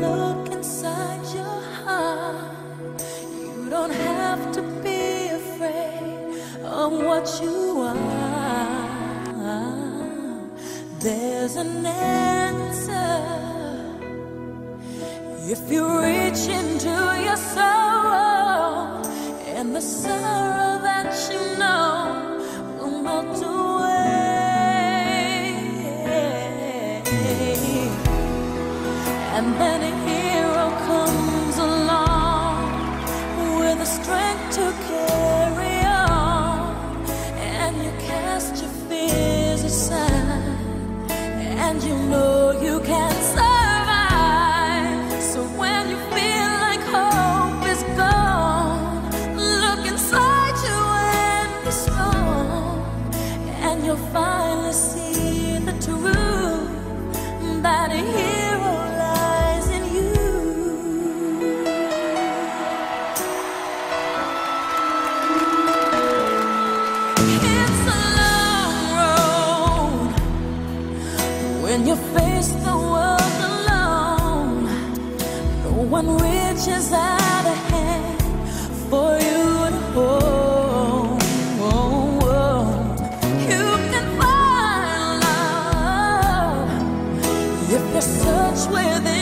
look inside your heart. You don't have to be afraid of what you are. There's an answer if you reach into your soul and the sorrow that you know will melt away and then a hero comes along with the strength to carry on, and you cast your fears aside, and you know you can survive. So when you feel like hope is gone, look inside you and be strong, and you'll finally see the truth that a hero You face the world alone. No one reaches out a hand for you to hold. Oh, oh. You can find love if you search within.